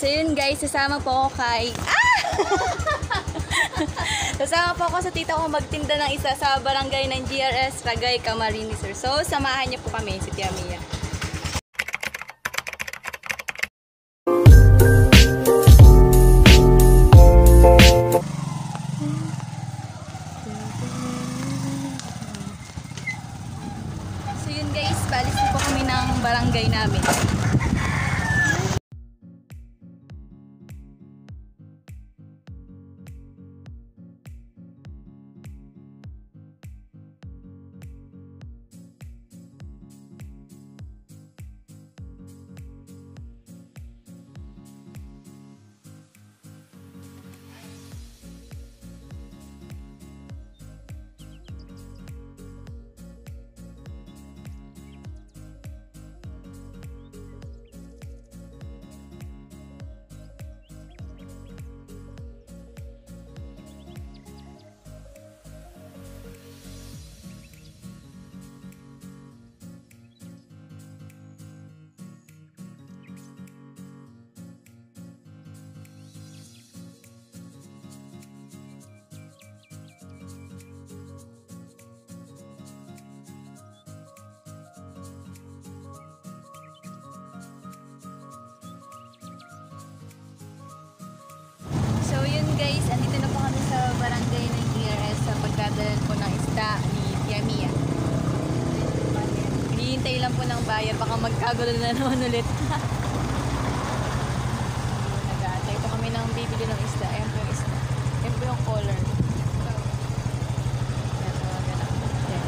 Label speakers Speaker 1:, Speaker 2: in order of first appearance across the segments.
Speaker 1: So yun guys, sasama po ako kay... Ah! sasama po ako sa tita ko magtinda ng isa sa barangay ng GRS, Ragay, Camarines Sur. So samahan niyo po kami, si Tia Mia. So yun guys, balis po kami ng barangay namin. Pagdadalan po ng isda ni Tia Mia. Hinihintay lang po ng buyer, baka magkagulo na naman ulit. Nag-aantay po kami ng bibili ng isda. Ayan po yung isda. Ayan po yung color. Ayan, tawagan na. Ayan.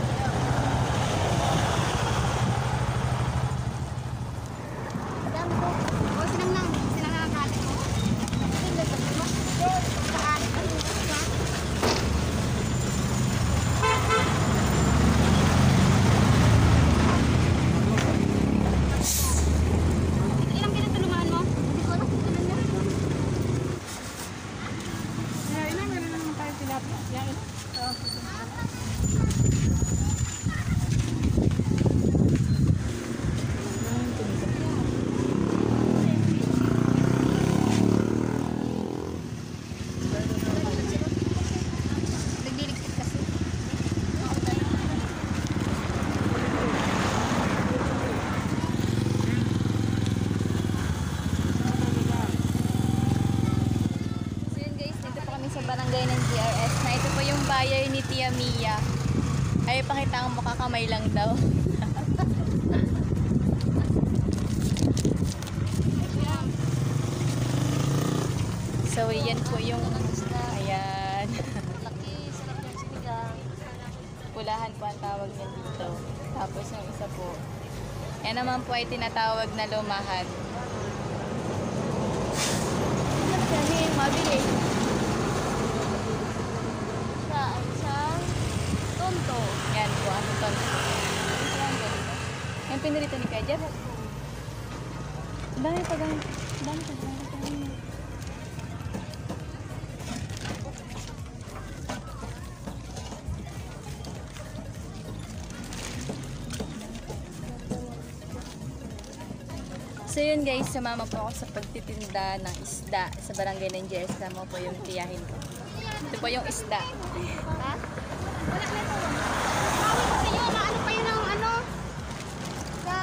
Speaker 2: Dami ko. O, sinang lang. Sinang nakakalit mo. Sinang mo. Saan? Ano yung isda? Ilang kinatulungan mo? Hindi ko alam kung ilan yan. Nagdiligpit kasi.
Speaker 1: So yun guys, dito po kami sa barangay ng GRS na ito po yung buyer ni Tia Mia. Ay, pakita ang mukha kamay lang daw. so, yan po yung... Ayan.
Speaker 2: Laki, sarap yung sinigang.
Speaker 1: Pulahan po ang tawag niya dito. Tapos yung isa po. Yan naman po ay tinatawag na lumahan.
Speaker 2: Kasi mabili. Sa, sa, tonto.
Speaker 1: Yan po ang ton. Yan pinirito ni Kuya Jeff. Dami pa dami. Dami pa dami. So yun guys, sumama po ako sa pagtitinda ng isda sa barangay ng JS. Tama po yung tiyahin ko. Ito po yung isda.
Speaker 2: Ha? Wala na ito. Bawal kasi yun. Ano pa yun ang ano? Sa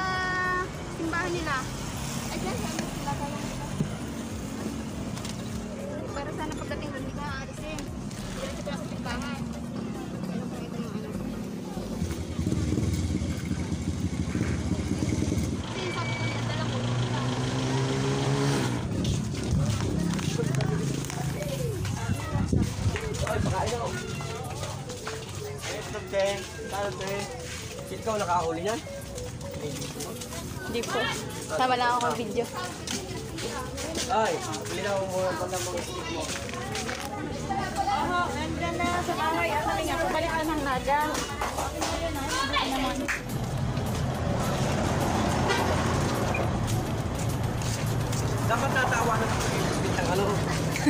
Speaker 2: simbahan nila. Ay, dyan. Saan sila kaya nila? Para sana pagdating doon, di ka aalisin. Diretso pa sa simbahan. Ayun pa ito yung ano. Kasi yung sabi ko, dala ko.
Speaker 3: Te, paano te? Ikaw nakahuli yan?
Speaker 1: Hindi po. Sama lang ako ng video.
Speaker 3: Ay, bili na mo pala mga stick mo.
Speaker 2: Oo, nandyan na sa bahay. Sabi nga, pabalikan ng naga.
Speaker 3: Dapat natawa na sa pagkakasbit ng ano.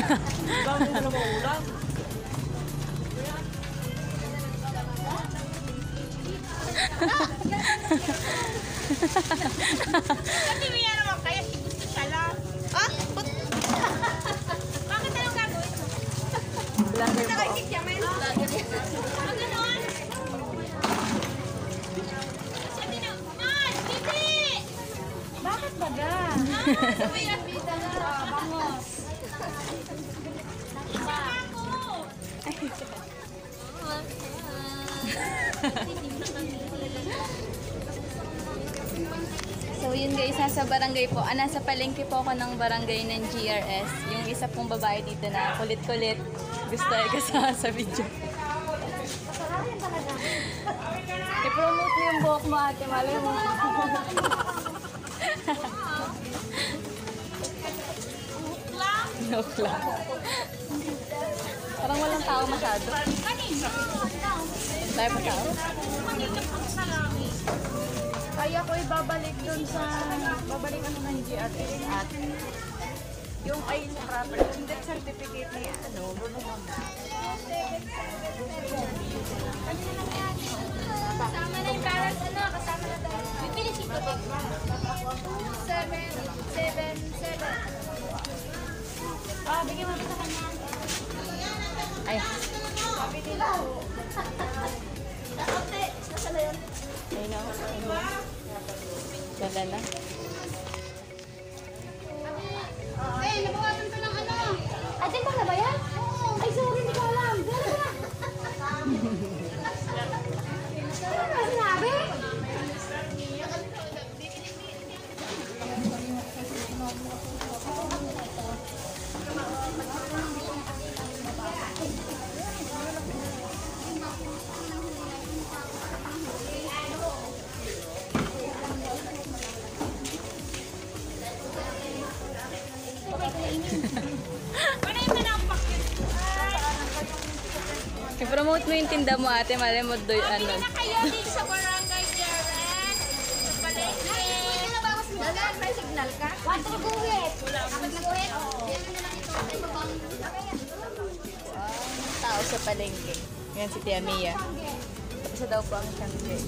Speaker 3: Dami mo na mga
Speaker 2: Kasi niya naman ano kaya si gusto siya oh, lang. Ah? Bakit
Speaker 1: anong gagawin mo? Vlogger po. Nakaitik siya, may
Speaker 4: vlogger. Ang ganon. Bakit baga? Ah, sabi
Speaker 1: nasa barangay po. Ah, nasa palengke po ako ng barangay ng GRS. Yung isa pong babae dito na kulit-kulit. Gusto ay kasama sa video. I-promote mo yung buhok mo ate. Malay mo. Joke lang. Parang walang tao masyado. Tayo pa tao?
Speaker 2: Kaya ko ibabalik doon sa, babalik ano ng GRS at yung ay proper, yung death certificate ni ano, lulungan.
Speaker 4: Kasama na yung parents, ano, kasama na daw. Bibili si Tito. 777. Ah, bigyan mo sa kanya.
Speaker 1: Ay,
Speaker 4: Ate, nasa na yun?
Speaker 1: Ay no. Wala na. I-promote mo yung tinda mo ate. Malay mo doy ano.
Speaker 4: kayo dito sa barangay Jaren. Sa palengke.
Speaker 2: Dalan, may signal ka?
Speaker 4: Water guhit.
Speaker 2: Kapag nag-uwi, oo.
Speaker 1: Tao sa palengke. Yan si Tia Mia. Tapos daw po ang sangge.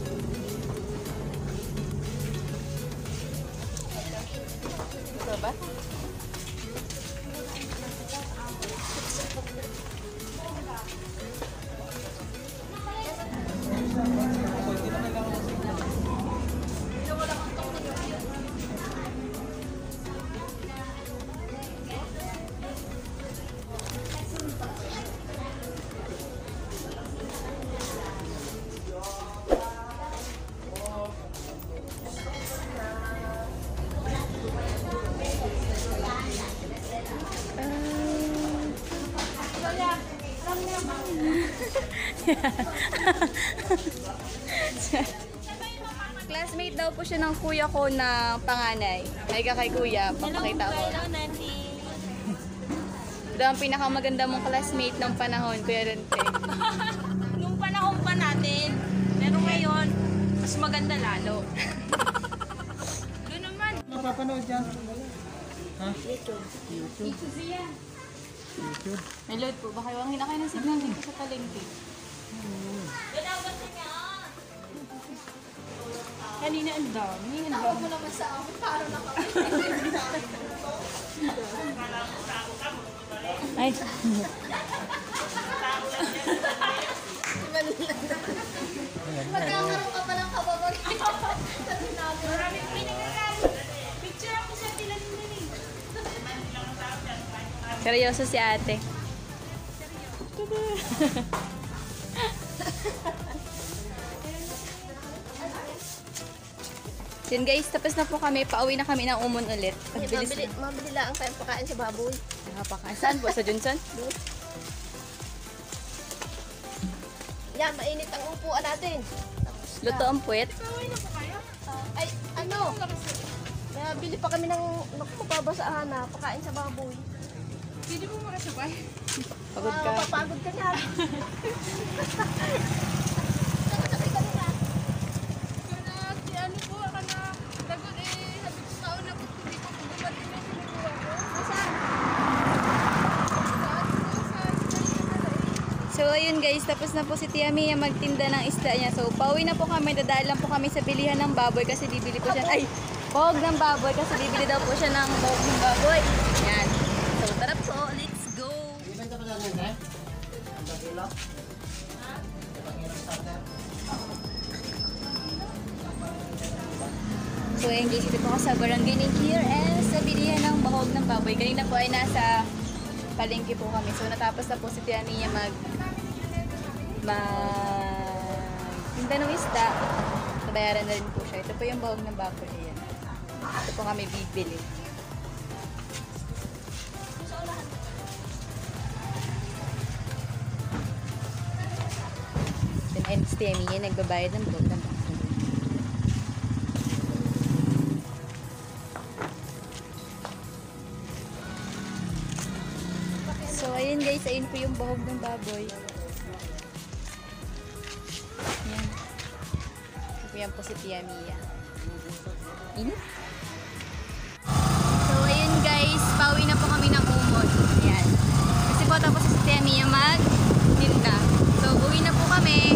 Speaker 1: Ito ba? Classmate daw po siya ng kuya ko na panganay. May ka kay kuya, papakita ko.
Speaker 4: Nandi.
Speaker 1: Daw ang pinakamaganda mong classmate ng panahon, Kuya Rente.
Speaker 4: Nung panahon pa natin, pero ngayon, mas maganda lalo. Doon naman.
Speaker 3: Mapapanood yan.
Speaker 1: May load po. Baka yung hinakay ng signal dito sa palengke.
Speaker 4: Kanina ang dami. Ang dami.
Speaker 2: mo naman sa akin, para na kami.
Speaker 1: Ay,
Speaker 2: Magkakaroon ka pa ng kababag. Sa sinabi.
Speaker 4: Picture ako sa tilan eh.
Speaker 1: seryoso si ate. Yun guys, tapos na po kami. Pauwi na kami ng umon ulit. Bilis
Speaker 2: Mabili, mabili lang tayong pakain sa baboy.
Speaker 1: Nakapaka. Saan po? Sa Johnson?
Speaker 2: Yan, mainit ang upuan natin.
Speaker 1: Luto ang puwet.
Speaker 2: Ay, ano? Nabili pa kami ng, naku, mababasaan na, pakain sa baboy.
Speaker 4: Pwede mo makasabay?
Speaker 1: Pagod
Speaker 2: Ah,
Speaker 1: ka.
Speaker 2: Mapapagod ka niyan. Sakit ka nila.
Speaker 4: Kana, si ano po, kana, tagod eh, sabi ko sa una po, hindi ko po dumating na sinukuha ko.
Speaker 2: Asan?
Speaker 1: So ayun guys, tapos na po si Tia Mia magtinda ng isda niya. So pauwi na po kami, dadaan lang po kami sa bilihan ng baboy kasi bibili po siya, ay, bog ng baboy kasi bibili daw po siya ng bog ng baboy. Yan. So tara po, let's go!
Speaker 3: Ibenta pa lang yan, eh? Ang dakila.
Speaker 1: So ayun guys, dito po ako sa barangay ni GRS sa baboy. Kanina po ay nasa palengke po kami. So natapos na po si Tia Mia mag mag tinda ng isda. Nabayaran na rin po siya. Ito po yung bahog ng baboy. Ayan. Ito po kami bibili. Then Tia Mia nagbabayad ng bahog ng baboy. So, ayun guys, ayun po yung bahog ng baboy. Ito yan po si Tia Mia. Init. So, ayun guys, pauwi na po kami ng umot. Ayan. Kasi po tapos si Tia Mia mag tinda. So, uwi na po kami.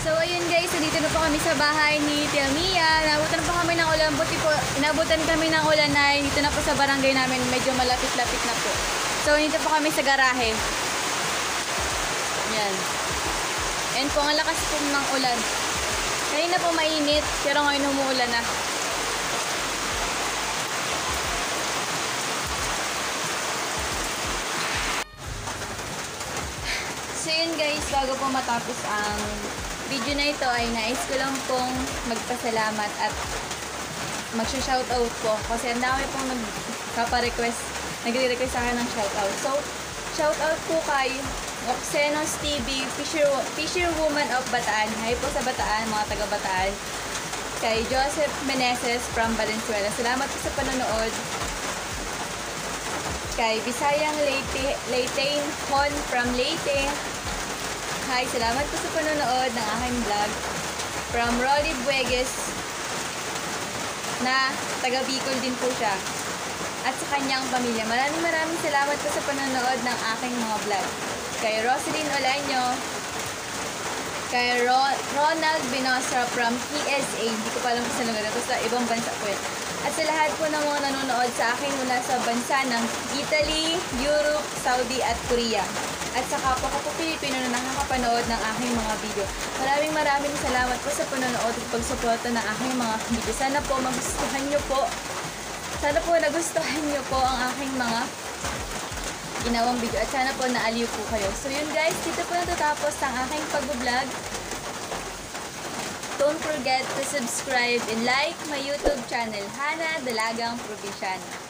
Speaker 1: So ayun guys, nandito na po kami sa bahay ni Tia Mia. Nabutan po kami ng ulan. Buti po, inabutan kami ng ulan na dito na po sa barangay namin. Medyo malapit-lapit na po. So dito po kami sa garahe. Yan. And po, ang lakas po ng ulan. Kanina po mainit, pero ngayon umuulan na. So yun guys, bago po matapos ang video na ito ay nais ko lang pong magpasalamat at magsha-shoutout po kasi ang dami pong nagpapa-request, nagre-request sa akin ng shoutout. So, shoutout po kay Oxenos TV, Fisher, Fisher Woman of Bataan. Hi po sa Bataan, mga taga Bataan. Kay Joseph Meneses from Valenzuela. Salamat po sa panonood kay Bisayang Leyte, Leyte Hon from Leyte. Hi, salamat po sa panonood ng aking vlog. From Rolly Buegues na taga Bicol din po siya. At sa kanyang pamilya. Maraming maraming salamat po sa panonood ng aking mga vlog. Kay Rosalyn Olaño, kay Ro- Ronald Binosra from PSA. Hindi ko pa alam kung saan lugar ito. Sa ibang bansa po yun. At sa lahat po ng mga nanonood sa akin mula sa bansa ng Italy, Europe, Saudi at Korea. At sa kapwa ko po Pilipino na nakakapanood ng aking mga video. Maraming maraming salamat po sa panonood at pagsuporta ng aking mga video. Sana po magustuhan nyo po. Sana po nagustuhan nyo po ang aking mga ginawang video at sana po naaliw po kayo. So yun guys, dito po natatapos ang aking pag-vlog. Don't forget to subscribe and like my YouTube channel, Hana Dalagang Provinciano.